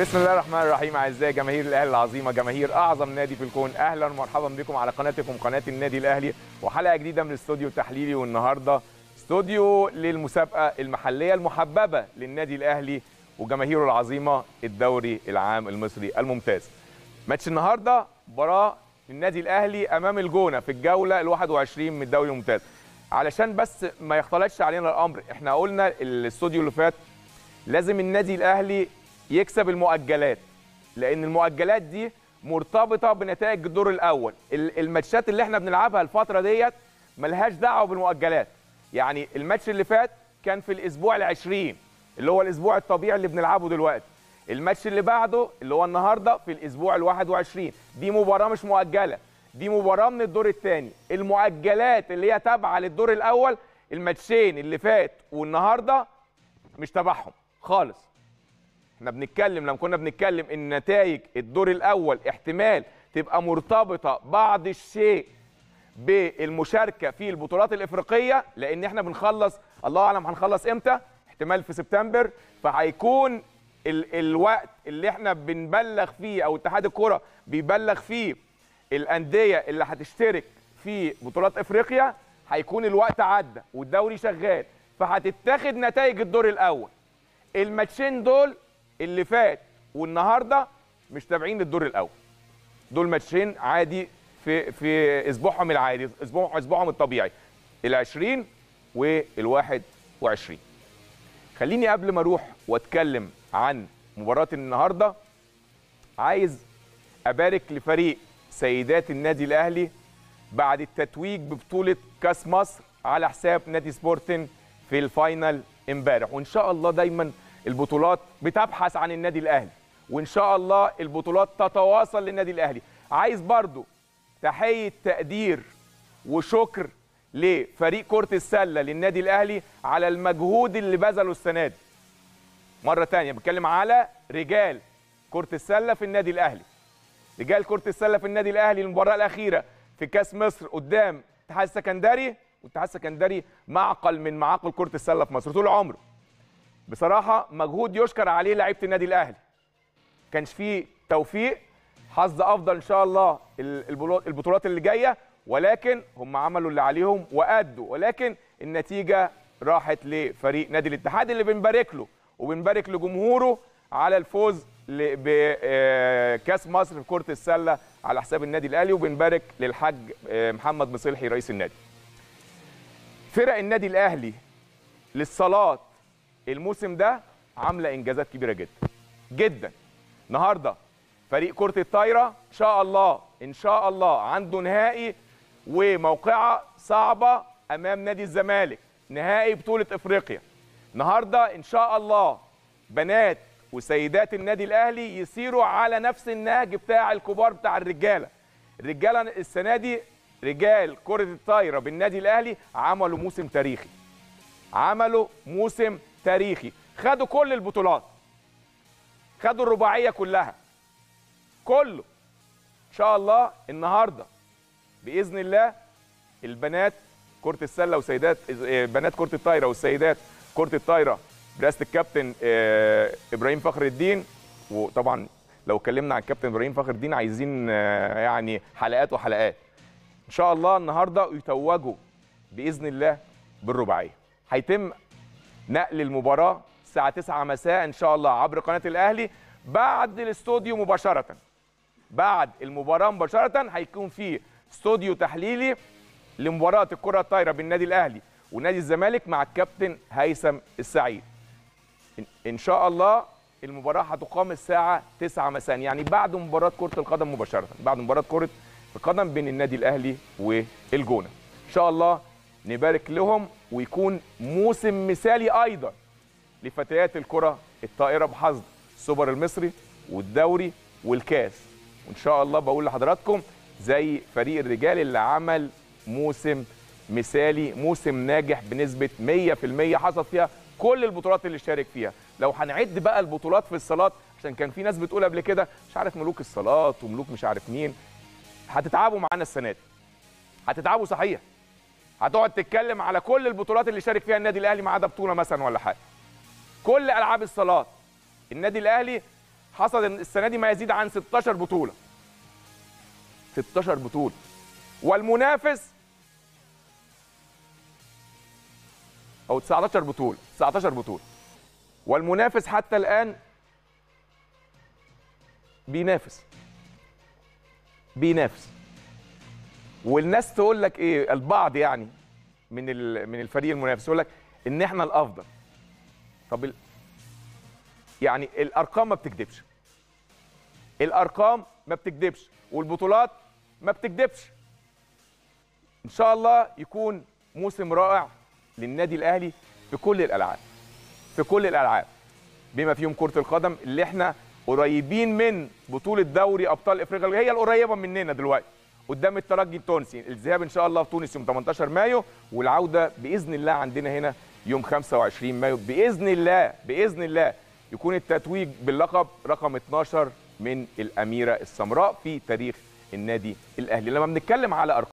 بسم الله الرحمن الرحيم أعزائي جماهير الأهلي العظيمة جماهير أعظم نادي في الكون. أهلا ومرحبا بكم على قناتكم قناة النادي الأهلي. وحلقة جديدة من الاستوديو التحليلي والنهاردة استوديو للمسابقة المحلية المحببة للنادي الأهلي وجماهيره العظيمة الدوري العام المصري الممتاز. ماتش النهارده مباراة النادي الأهلي أمام الجونة في الجولة ال21 من الدوري الممتاز. علشان بس ما يختلطش علينا الأمر إحنا قلنا الأستوديو اللي فات لازم النادي الأهلي يكسب المؤجلات لأن المؤجلات دي مرتبطة بنتائج الدور الأول. ال- الماتشات اللي إحنا بنلعبها الفترة ديت ملهاش دعوة بالمؤجلات. يعني الماتش اللي فات كان في الأسبوع العشرين اللي هو الأسبوع الطبيعي اللي بنلعبه دلوقتي. الماتش اللي بعده اللي هو النهارده في الأسبوع ال21 دي مباراة مش مؤجلة دي مباراة من الدور الثاني المؤجلات اللي هي تابعة للدور الأول الماتشين اللي فات والنهاردة مش تبعهم خالص. إحنا بنتكلم لما كنا بنتكلم إن نتائج الدور الأول احتمال تبقى مرتبطة بعض الشيء بالمشاركة في البطولات الإفريقية لأن إحنا بنخلص الله أعلم هنخلص إمتى؟ احتمال في سبتمبر. فهيكون ال الوقت اللي إحنا بنبلغ فيه أو اتحاد الكره بيبلغ فيه الأندية اللي هتشترك في بطولات إفريقيا هيكون الوقت عدى والدوري شغال. فهتتاخد نتائج الدور الأول. الماتشين دول اللي فات والنهارده مش تابعين للدور الأول. دول ماتشين عادي في في أسبوعهم العادي أسبوع أسبوعهم الطبيعي ال20 وال21 خليني قبل ما أروح وأتكلم عن مباراة النهارده عايز أبارك لفريق سيدات النادي الأهلي بعد التتويج ببطولة كأس مصر على حساب نادي سبورتنج في ال final امبارح. وإن شاء الله دايما البطولات بتبحث عن النادي الأهلي. وإن شاء الله البطولات تتواصل للنادي الأهلي. عايز برضو تحية تقدير وشكر لفريق كرة السلة للنادي الأهلي على المجهود اللي بذله السنة دي. مرة تانية بتكلم على رجال كرة السلة في النادي الأهلي. رجال كرة السلة في النادي الأهلي المباراة الأخيرة في كأس مصر قدام الاتحاد السكندري. والاتحاد السكندري معقل من معاقل كرة السلة في مصر طول عمره. بصراحة مجهود يشكر عليه لعيبة النادي الأهلي. كانش فيه توفيق حظ أفضل إن شاء الله البطولات اللي جاية ولكن هم عملوا اللي عليهم وأدوا ولكن النتيجة راحت لفريق نادي الاتحاد اللي بنبارك له وبنبارك لجمهوره على الفوز بكاس مصر في كرة السلة على حساب النادي الأهلي وبنبارك للحاج محمد مصلحي رئيس النادي. فرق النادي الأهلي للصالات الموسم ده عاملة إنجازات كبيرة جدا. جدا. النهارده فريق كرة الطايرة إن شاء الله إن شاء الله عنده نهائي وموقعة صعبة أمام نادي الزمالك نهائي بطولة إفريقيا. النهارده إن شاء الله بنات وسيدات النادي الأهلي يسيروا على نفس النهج بتاع الكبار بتاع الرجالة. الرجالة السنة دي رجال كرة الطايرة بالنادي الأهلي عملوا موسم تاريخي. عملوا موسم تاريخي. خدوا كل البطولات. خدوا الرباعية كلها. كله. إن شاء الله النهارده بإذن الله البنات كرة السلة وسيدات بنات كرة الطايرة والسيدات كرة الطايرة برئاسه الكابتن إبراهيم فخر الدين. وطبعا لو اتكلمنا عن الكابتن إبراهيم فخر الدين عايزين يعني حلقات وحلقات. إن شاء الله النهارده يتوجوا بإذن الله بالرباعية. هيتم نقل المباراة الساعة 9 مساء إن شاء الله عبر قناة الأهلي بعد الاستوديو مباشرة. بعد المباراة مباشرة هيكون في استوديو تحليلي لمباراة الكرة الطايرة بالنادي الأهلي ونادي الزمالك مع الكابتن هيثم السعيد. ان شاء الله المباراة هتقام الساعة 9 مساء يعني بعد مباراة كرة القدم مباشرة بعد مباراة كرة القدم بين النادي الأهلي والجونة. إن شاء الله نبارك لهم ويكون موسم مثالي أيضا لفتيات الكرة الطائرة بحظ السوبر المصري والدوري والكاس. وإن شاء الله بقول لحضراتكم زي فريق الرجال اللي عمل موسم مثالي موسم ناجح بنسبة 100% حصل فيها كل البطولات اللي شارك فيها. لو هنعد بقى البطولات في الصالات عشان كان في ناس بتقول قبل كده مش عارف ملوك الصالات وملوك مش عارف مين هتتعبوا معانا السنة دي. هتتعبوا صحيح. هتقعد تتكلم على كل البطولات اللي شارك فيها النادي الأهلي ما عدا بطولة مثلا ولا حاجة. كل ألعاب الصالات النادي الأهلي حصد السنة دي ما يزيد عن 16 بطولة. 16 بطولة. والمنافس أو 19 بطولة. 19 بطولة. والمنافس حتى الآن بينافس. بينافس. والناس تقول لك إيه؟ البعض يعني من من الفريق المنافس يقول لك إن إحنا الأفضل. طب ال- يعني الأرقام ما بتكذبش الأرقام ما بتكذبش والبطولات ما بتكذبش إن شاء الله يكون موسم رائع للنادي الأهلي في كل الألعاب. في كل الألعاب. بما فيهم كرة القدم اللي إحنا قريبين من بطولة دوري أبطال إفريقيا هي القريبة مننا دلوقتي. قدام الترجي التونسي. الذهاب إن شاء الله في تونس يوم 18 مايو والعودة بإذن الله عندنا هنا يوم 25 مايو. بإذن الله بإذن الله يكون التتويج باللقب رقم 12 من الأميرة السمراء في تاريخ النادي الأهلي. لما بنتكلم على أرقام